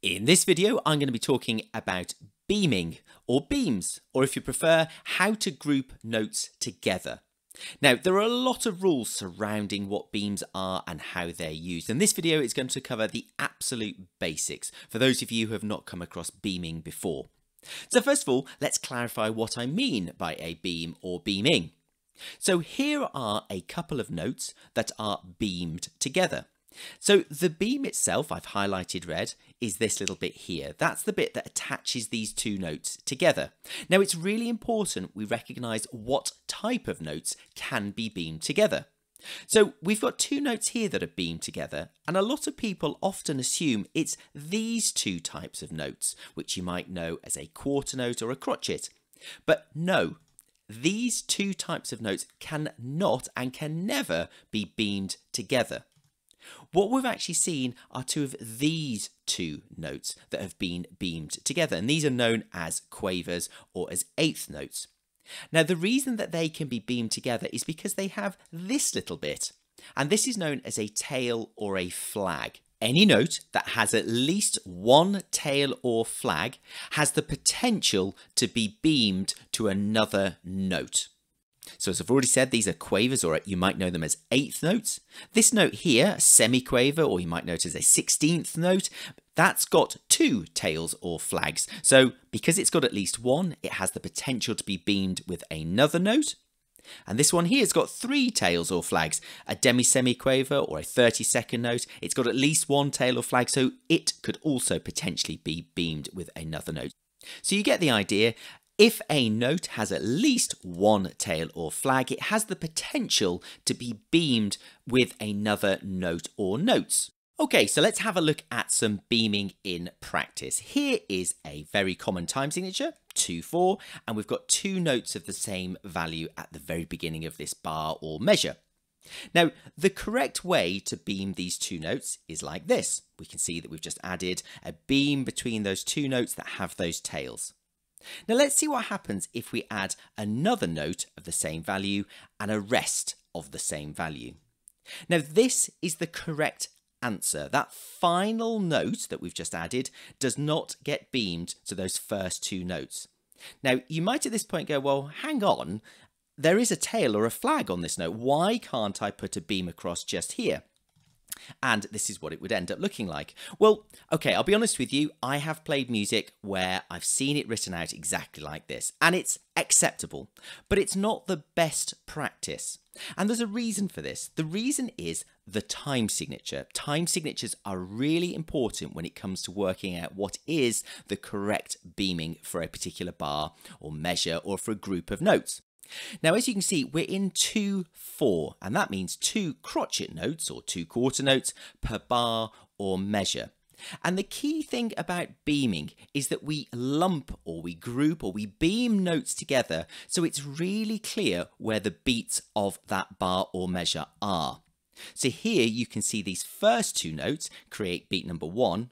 In this video, I'm going to be talking about beaming or beams, or if you prefer, how to group notes together. Now, there are a lot of rules surrounding what beams are and how they're used, and this video is going to cover the absolute basics for those of you who have not come across beaming before. So first of all, let's clarify what I mean by a beam or beaming. So here are a couple of notes that are beamed together. So the beam itself, I've highlighted red, is this little bit here. That's the bit that attaches these two notes together. Now it's really important we recognise what type of notes can be beamed together. So we've got two notes here that are beamed together, and a lot of people often assume it's these two types of notes, which you might know as a quarter note or a crotchet. But no, these two types of notes cannot and can never be beamed together. What we've actually seen are two of these two notes that have been beamed together, and these are known as quavers or as eighth notes. Now, the reason that they can be beamed together is because they have this little bit, and this is known as a tail or a flag. Any note that has at least one tail or flag has the potential to be beamed to another note. So as I've already said, these are quavers, or you might know them as eighth notes. This note here, a semiquaver, or you might know it as a sixteenth note, that's got two tails or flags. So because it's got at least one, it has the potential to be beamed with another note. And this one here has got three tails or flags, a demi-semiquaver or a 30 second note. It's got at least one tail or flag, so it could also potentially be beamed with another note. So you get the idea. If a note has at least one tail or flag, it has the potential to be beamed with another note or notes. Okay, so let's have a look at some beaming in practice. Here is a very common time signature, 2-4, and we've got two notes of the same value at the very beginning of this bar or measure. Now, the correct way to beam these two notes is like this. We can see that we've just added a beam between those two notes that have those tails. Now let's see what happens if we add another note of the same value and a rest of the same value. Now this is the correct answer. That final note that we've just added does not get beamed to those first two notes. Now you might at this point go, well, hang on, there is a tail or a flag on this note. Why can't I put a beam across just here? And this is what it would end up looking like. Well, okay, I'll be honest with you, I have played music where I've seen it written out exactly like this, and it's acceptable, but it's not the best practice. And there's a reason for this. The reason is the time signature. Time signatures are really important when it comes to working out what is the correct beaming for a particular bar or measure or for a group of notes. Now, as you can see, we're in 2-4, and that means two crotchet notes or two quarter notes per bar or measure. And the key thing about beaming is that we lump or we group or we beam notes together so it's really clear where the beats of that bar or measure are. So here you can see these first two notes create beat number one,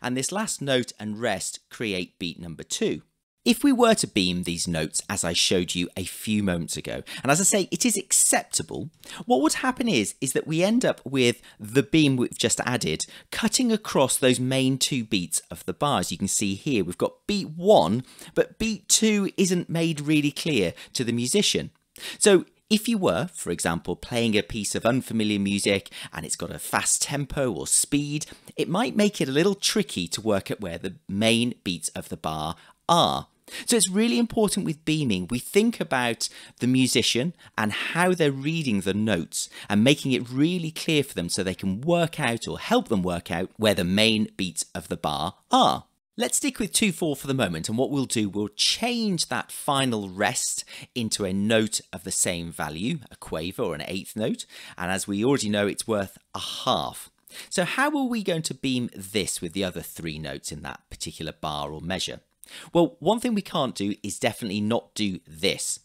and this last note and rest create beat number two. If we were to beam these notes as I showed you a few moments ago, and as I say, it is acceptable, what would happen is, is that we end up with the beam we've just added cutting across those main two beats of the bars. You can see here we've got beat one, but beat two isn't made really clear to the musician. So if you were, for example, playing a piece of unfamiliar music and it's got a fast tempo or speed, it might make it a little tricky to work at where the main beats of the bar are. So it's really important with beaming. We think about the musician and how they're reading the notes and making it really clear for them so they can work out or help them work out where the main beats of the bar are. Let's stick with 2-4 for the moment and what we'll do, we'll change that final rest into a note of the same value, a quaver or an eighth note, and as we already know it's worth a half. So how are we going to beam this with the other three notes in that particular bar or measure? Well, one thing we can't do is definitely not do this.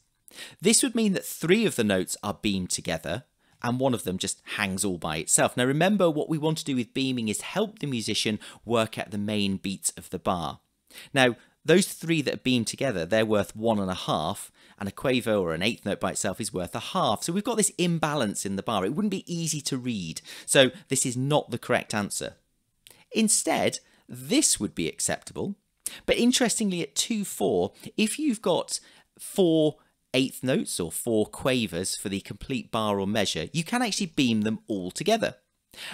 This would mean that three of the notes are beamed together and one of them just hangs all by itself. Now remember what we want to do with beaming is help the musician work out the main beats of the bar. Now those three that are beamed together, they're worth one and a half, and a quaver or an eighth note by itself is worth a half. So we've got this imbalance in the bar. It wouldn't be easy to read. So this is not the correct answer. Instead, this would be acceptable. But interestingly, at 2 4, if you've got four eighth notes or four quavers for the complete bar or measure, you can actually beam them all together.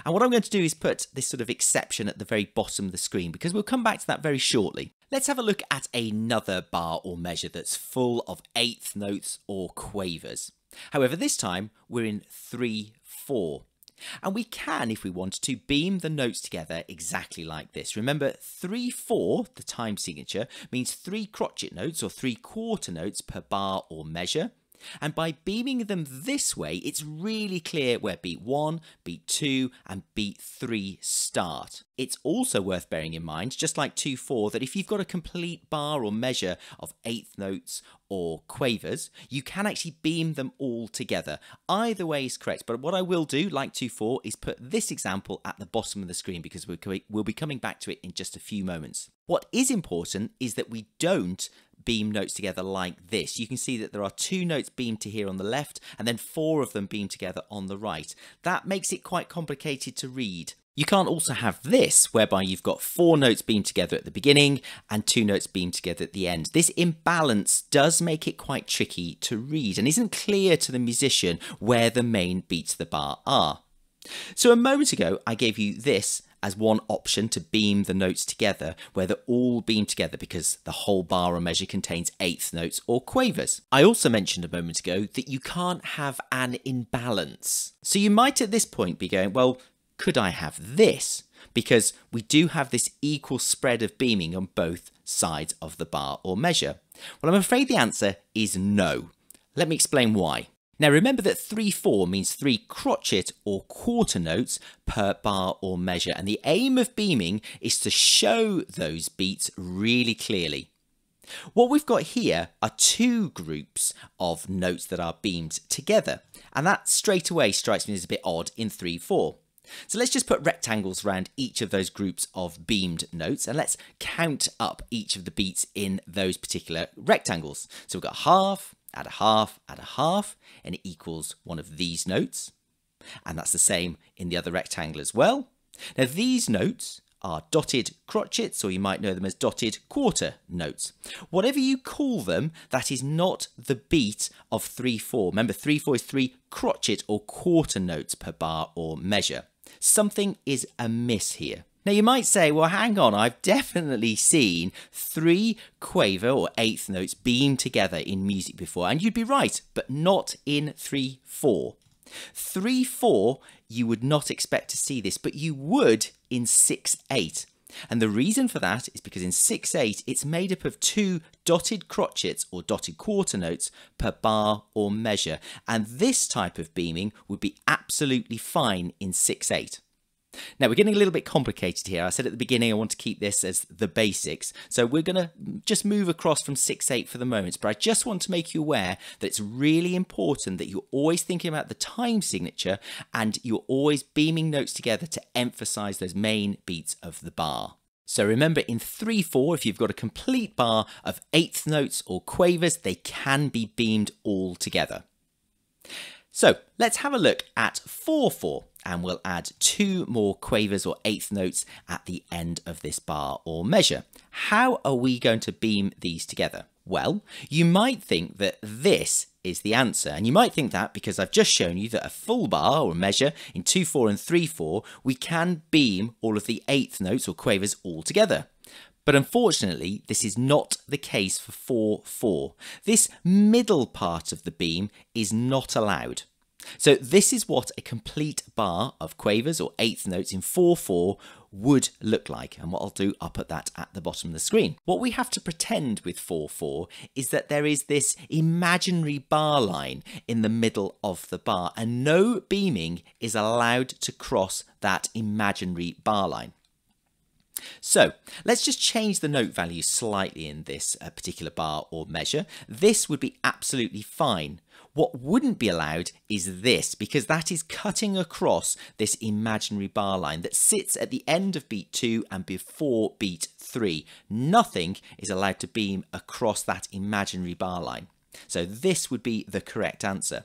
And what I'm going to do is put this sort of exception at the very bottom of the screen because we'll come back to that very shortly. Let's have a look at another bar or measure that's full of eighth notes or quavers. However, this time we're in 3 4. And we can, if we want to, beam the notes together exactly like this. Remember, 3-4, the time signature, means three crotchet notes or three quarter notes per bar or measure. And by beaming them this way, it's really clear where beat 1, beat 2 and beat 3 start. It's also worth bearing in mind, just like 2-4, that if you've got a complete bar or measure of eighth notes or quavers, you can actually beam them all together. Either way is correct, but what I will do, like 2-4, is put this example at the bottom of the screen because we'll be coming back to it in just a few moments. What is important is that we don't beam notes together like this. You can see that there are two notes beamed to here on the left and then four of them beamed together on the right. That makes it quite complicated to read. You can't also have this, whereby you've got four notes beamed together at the beginning and two notes beamed together at the end. This imbalance does make it quite tricky to read and isn't clear to the musician where the main beats of the bar are. So a moment ago, I gave you this as one option to beam the notes together, where they're all beamed together because the whole bar or measure contains eighth notes or quavers. I also mentioned a moment ago that you can't have an imbalance. So you might at this point be going, well, could I have this? Because we do have this equal spread of beaming on both sides of the bar or measure. Well, I'm afraid the answer is no. Let me explain why. Now remember that 3-4 means three crotchet or quarter notes per bar or measure and the aim of beaming is to show those beats really clearly. What we've got here are two groups of notes that are beamed together and that straight away strikes me as a bit odd in 3-4. So let's just put rectangles around each of those groups of beamed notes and let's count up each of the beats in those particular rectangles. So we've got half, add a half, add a half, and it equals one of these notes. And that's the same in the other rectangle as well. Now these notes are dotted crotchets, or you might know them as dotted quarter notes. Whatever you call them, that is not the beat of 3-4. Remember, 3-4 is three crotchet or quarter notes per bar or measure. Something is amiss here. Now you might say, well, hang on, I've definitely seen three quaver or eighth notes beamed together in music before, and you'd be right, but not in 3 4. 3 4, you would not expect to see this, but you would in 6 8. And the reason for that is because in 6 8, it's made up of two dotted crotchets or dotted quarter notes per bar or measure, and this type of beaming would be absolutely fine in 6 8. Now we're getting a little bit complicated here. I said at the beginning I want to keep this as the basics. So we're going to just move across from 6-8 for the moment. But I just want to make you aware that it's really important that you're always thinking about the time signature and you're always beaming notes together to emphasize those main beats of the bar. So remember in 3-4, if you've got a complete bar of eighth notes or quavers, they can be beamed all together. So let's have a look at 4-4 and we'll add two more quavers or eighth notes at the end of this bar or measure. How are we going to beam these together? Well, you might think that this is the answer, and you might think that because I've just shown you that a full bar or measure in 2-4 and 3-4, we can beam all of the eighth notes or quavers all together. But unfortunately, this is not the case for 4-4. This middle part of the beam is not allowed. So this is what a complete bar of quavers or eighth notes in 4-4 would look like. And what I'll do, I'll put that at the bottom of the screen. What we have to pretend with 4-4 is that there is this imaginary bar line in the middle of the bar and no beaming is allowed to cross that imaginary bar line. So let's just change the note value slightly in this uh, particular bar or measure. This would be absolutely fine. What wouldn't be allowed is this, because that is cutting across this imaginary bar line that sits at the end of beat 2 and before beat 3. Nothing is allowed to beam across that imaginary bar line. So this would be the correct answer.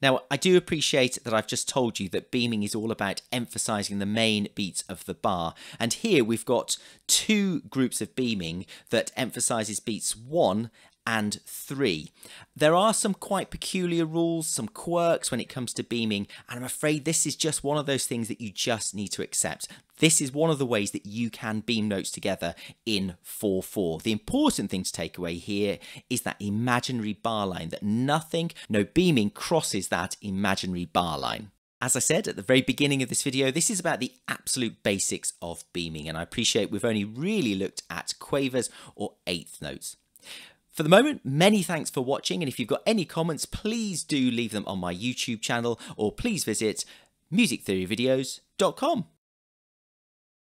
Now, I do appreciate that I've just told you that beaming is all about emphasizing the main beats of the bar. And here we've got two groups of beaming that emphasizes beats one and 3. There are some quite peculiar rules, some quirks when it comes to beaming, and I'm afraid this is just one of those things that you just need to accept. This is one of the ways that you can beam notes together in 4-4. The important thing to take away here is that imaginary bar line, that nothing, no beaming crosses that imaginary bar line. As I said at the very beginning of this video, this is about the absolute basics of beaming, and I appreciate we've only really looked at quavers or eighth notes. For the moment, many thanks for watching, and if you've got any comments, please do leave them on my YouTube channel or please visit musictheoryvideos.com.